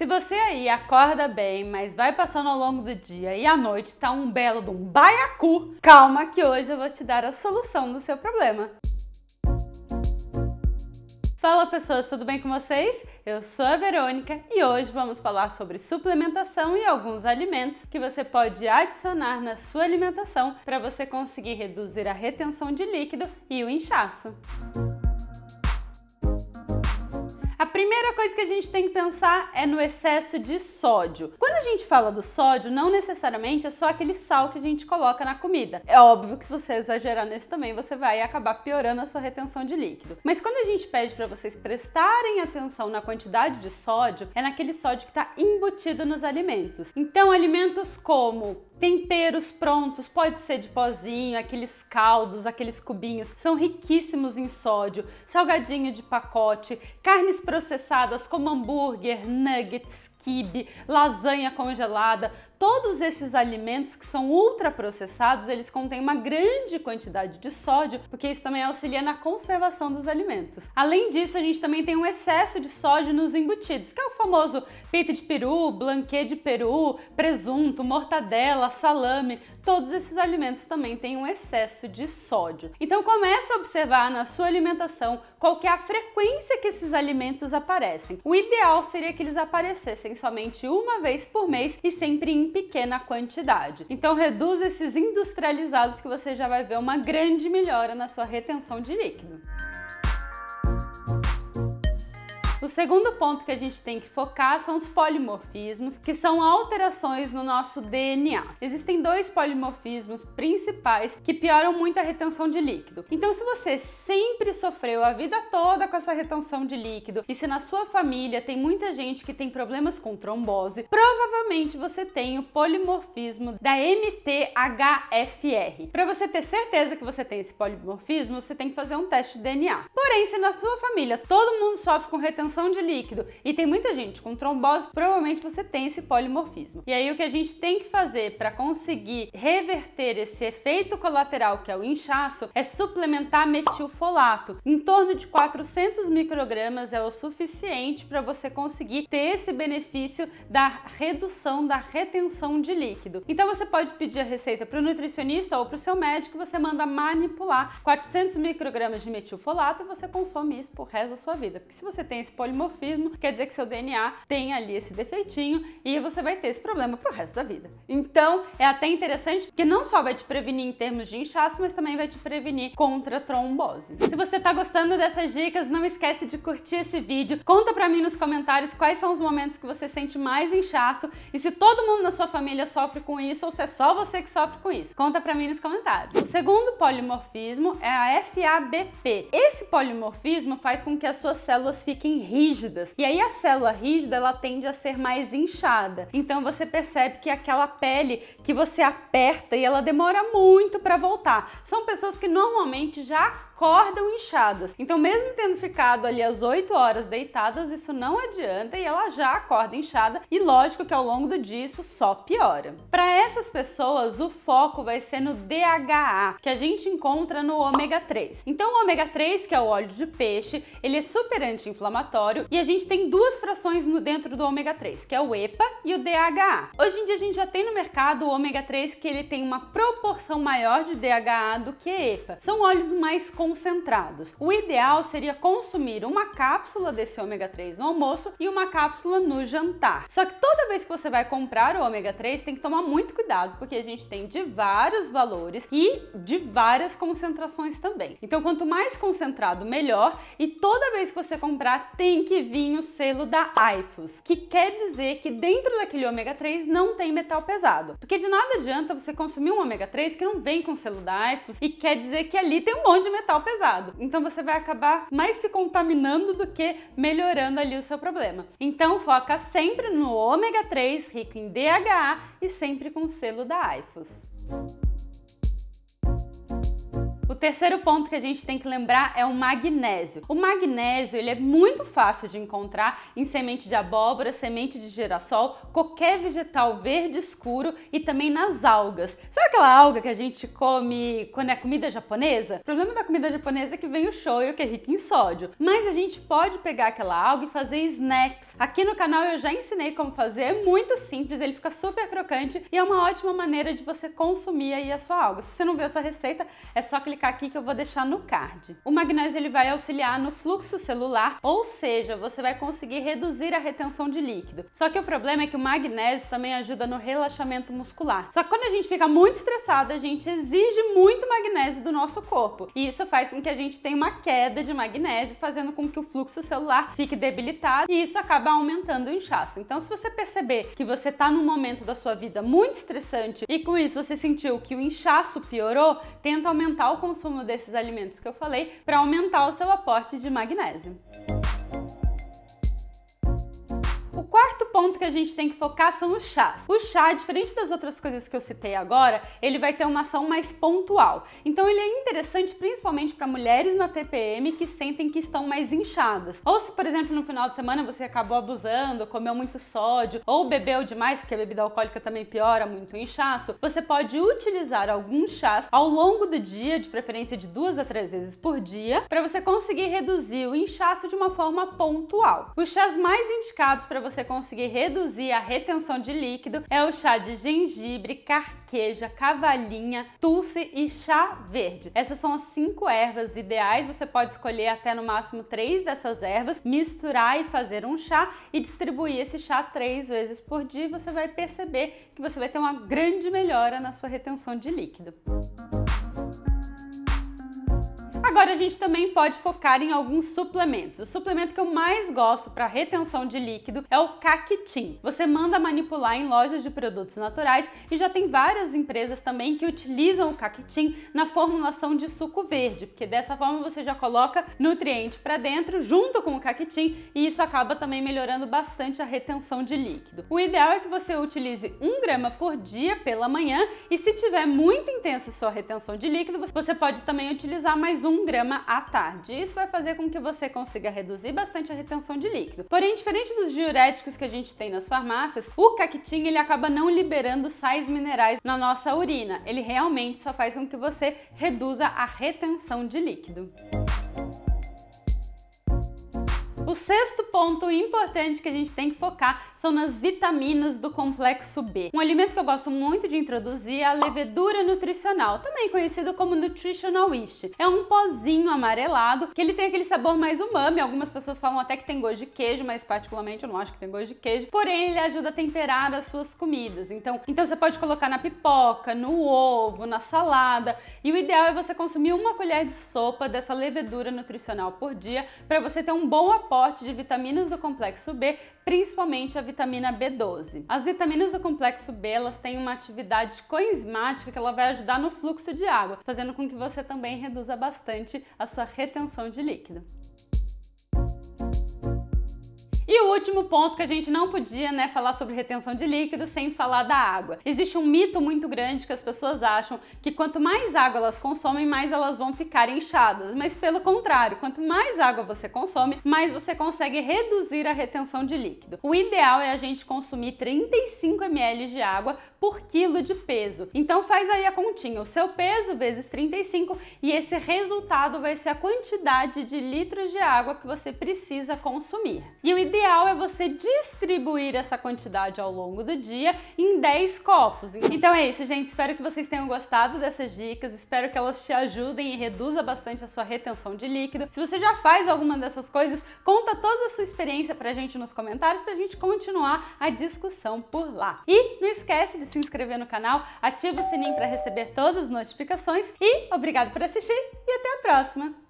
Se você aí acorda bem, mas vai passando ao longo do dia e à noite tá um belo de um baiacu, calma que hoje eu vou te dar a solução do seu problema. Fala pessoas, tudo bem com vocês? Eu sou a Verônica e hoje vamos falar sobre suplementação e alguns alimentos que você pode adicionar na sua alimentação para você conseguir reduzir a retenção de líquido e o inchaço. A primeira coisa que a gente tem que pensar é no excesso de sódio. Quando a gente fala do sódio, não necessariamente é só aquele sal que a gente coloca na comida. É óbvio que se você exagerar nesse também, você vai acabar piorando a sua retenção de líquido. Mas quando a gente pede para vocês prestarem atenção na quantidade de sódio, é naquele sódio que está embutido nos alimentos. Então, alimentos como Temperos prontos, pode ser de pozinho, aqueles caldos, aqueles cubinhos, são riquíssimos em sódio, salgadinho de pacote, carnes processadas como hambúrguer, nuggets, quibe, lasanha congelada, todos esses alimentos que são ultraprocessados, eles contêm uma grande quantidade de sódio, porque isso também auxilia na conservação dos alimentos. Além disso, a gente também tem um excesso de sódio nos embutidos, que é o famoso peito de peru, blanquê de peru, presunto, mortadela, salame, todos esses alimentos também têm um excesso de sódio. Então comece a observar na sua alimentação qual é a frequência que esses alimentos aparecem. O ideal seria que eles aparecessem somente uma vez por mês e sempre em pequena quantidade. Então reduz esses industrializados que você já vai ver uma grande melhora na sua retenção de líquido. O segundo ponto que a gente tem que focar são os polimorfismos, que são alterações no nosso DNA. Existem dois polimorfismos principais que pioram muito a retenção de líquido. Então, se você sempre sofreu a vida toda com essa retenção de líquido e se na sua família tem muita gente que tem problemas com trombose, provavelmente você tem o polimorfismo da MTHFR. Para você ter certeza que você tem esse polimorfismo, você tem que fazer um teste de DNA. Porém, se na sua família todo mundo sofre com retenção retenção de líquido e tem muita gente com trombose, provavelmente você tem esse polimorfismo. E aí o que a gente tem que fazer para conseguir reverter esse efeito colateral que é o inchaço é suplementar metilfolato. Em torno de 400 microgramas é o suficiente para você conseguir ter esse benefício da redução da retenção de líquido. Então você pode pedir a receita para o nutricionista ou para o seu médico, você manda manipular 400 microgramas de metilfolato e você consome isso por resto da sua vida. Porque se você tem esse polimorfismo, quer dizer que seu DNA tem ali esse defeitinho e você vai ter esse problema pro resto da vida. Então, é até interessante porque não só vai te prevenir em termos de inchaço, mas também vai te prevenir contra trombose. Se você tá gostando dessas dicas, não esquece de curtir esse vídeo. Conta para mim nos comentários quais são os momentos que você sente mais inchaço e se todo mundo na sua família sofre com isso ou se é só você que sofre com isso. Conta para mim nos comentários. O segundo polimorfismo é a FABP. Esse polimorfismo faz com que as suas células fiquem rígidas. E aí a célula rígida ela tende a ser mais inchada. Então você percebe que aquela pele que você aperta e ela demora muito para voltar. São pessoas que normalmente já acordam inchadas. Então, mesmo tendo ficado ali as 8 horas deitadas, isso não adianta e ela já acorda inchada e lógico que ao longo do dia isso só piora. Para essas pessoas, o foco vai ser no DHA, que a gente encontra no ômega 3. Então, o ômega 3, que é o óleo de peixe, ele é super anti-inflamatório e a gente tem duas frações no dentro do ômega 3, que é o EPA e o DHA. Hoje em dia a gente já tem no mercado o ômega 3 que ele tem uma proporção maior de DHA do que EPA. São óleos mais concentrados. O ideal seria consumir uma cápsula desse ômega 3 no almoço e uma cápsula no jantar. Só que toda vez que você vai comprar o ômega 3, tem que tomar muito cuidado, porque a gente tem de vários valores e de várias concentrações também. Então, quanto mais concentrado, melhor. E toda vez que você comprar, tem que vir o selo da IFUS, que quer dizer que dentro daquele ômega 3 não tem metal pesado. Porque de nada adianta você consumir um ômega 3 que não vem com selo da IFUS e quer dizer que ali tem um monte de metal pesado. Então você vai acabar mais se contaminando do que melhorando ali o seu problema. Então foca sempre no ômega 3 rico em DHA e sempre com selo da IFOS. O terceiro ponto que a gente tem que lembrar é o magnésio. O magnésio ele é muito fácil de encontrar em semente de abóbora, semente de girassol, qualquer vegetal verde escuro e também nas algas. Sabe aquela alga que a gente come quando é comida japonesa? O problema da comida japonesa é que vem o shoyu, que é rico em sódio. Mas a gente pode pegar aquela alga e fazer snacks. Aqui no canal eu já ensinei como fazer, é muito simples, ele fica super crocante e é uma ótima maneira de você consumir aí a sua alga. Se você não viu essa receita, é só clicar aqui que eu vou deixar no card. O magnésio ele vai auxiliar no fluxo celular, ou seja, você vai conseguir reduzir a retenção de líquido. Só que o problema é que o magnésio também ajuda no relaxamento muscular. Só que quando a gente fica muito estressado, a gente exige muito magnésio do nosso corpo. E isso faz com que a gente tenha uma queda de magnésio, fazendo com que o fluxo celular fique debilitado e isso acaba aumentando o inchaço. Então, se você perceber que você está num momento da sua vida muito estressante e com isso você sentiu que o inchaço piorou, tenta aumentar o consumo desses alimentos que eu falei para aumentar o seu aporte de magnésio. Ponto que a gente tem que focar são os chás. O chá, diferente das outras coisas que eu citei agora, ele vai ter uma ação mais pontual. Então ele é interessante principalmente para mulheres na TPM que sentem que estão mais inchadas. Ou se, por exemplo, no final de semana você acabou abusando, comeu muito sódio ou bebeu demais, porque a bebida alcoólica também piora muito o inchaço, você pode utilizar alguns chás ao longo do dia, de preferência de duas a três vezes por dia, para você conseguir reduzir o inchaço de uma forma pontual. Os chás mais indicados para você conseguir reduzir a retenção de líquido é o chá de gengibre, carqueja, cavalinha, tulsi e chá verde. Essas são as cinco ervas ideais. Você pode escolher até no máximo três dessas ervas, misturar e fazer um chá e distribuir esse chá três vezes por dia. Você vai perceber que você vai ter uma grande melhora na sua retenção de líquido. Agora a gente também pode focar em alguns suplementos. O suplemento que eu mais gosto para retenção de líquido é o Cactin. Você manda manipular em lojas de produtos naturais e já tem várias empresas também que utilizam o Cactin na formulação de suco verde, porque dessa forma você já coloca nutriente para dentro junto com o Cactin e isso acaba também melhorando bastante a retenção de líquido. O ideal é que você utilize um grama por dia pela manhã e se tiver muito intensa sua retenção de líquido, você pode também utilizar mais um 1 grama à tarde. Isso vai fazer com que você consiga reduzir bastante a retenção de líquido. Porém, diferente dos diuréticos que a gente tem nas farmácias, o cactim ele acaba não liberando sais minerais na nossa urina. Ele realmente só faz com que você reduza a retenção de líquido. O sexto ponto importante que a gente tem que focar são nas vitaminas do complexo B. Um alimento que eu gosto muito de introduzir é a levedura nutricional, também conhecido como nutritional yeast. É um pozinho amarelado que ele tem aquele sabor mais umami. Algumas pessoas falam até que tem gosto de queijo, mas particularmente eu não acho que tem gosto de queijo. Porém, ele ajuda a temperar as suas comidas. Então, então você pode colocar na pipoca, no ovo, na salada. E o ideal é você consumir uma colher de sopa dessa levedura nutricional por dia para você ter um bom aporte de vitaminas do complexo B, principalmente a vitamina B12. As vitaminas do complexo B, elas têm uma atividade coenzimática que ela vai ajudar no fluxo de água, fazendo com que você também reduza bastante a sua retenção de líquido. E o último ponto que a gente não podia, né, falar sobre retenção de líquido sem falar da água. Existe um mito muito grande que as pessoas acham que quanto mais água elas consomem, mais elas vão ficar inchadas. Mas pelo contrário, quanto mais água você consome, mais você consegue reduzir a retenção de líquido. O ideal é a gente consumir 35 ml de água por quilo de peso. Então faz aí a continha, o seu peso vezes 35 e esse resultado vai ser a quantidade de litros de água que você precisa consumir. E o ideal ideal é você distribuir essa quantidade ao longo do dia em 10 copos. Então é isso, gente. Espero que vocês tenham gostado dessas dicas. Espero que elas te ajudem e reduza bastante a sua retenção de líquido. Se você já faz alguma dessas coisas, conta toda a sua experiência pra gente nos comentários pra gente continuar a discussão por lá. E não esquece de se inscrever no canal, ativa o sininho para receber todas as notificações e obrigado por assistir e até a próxima!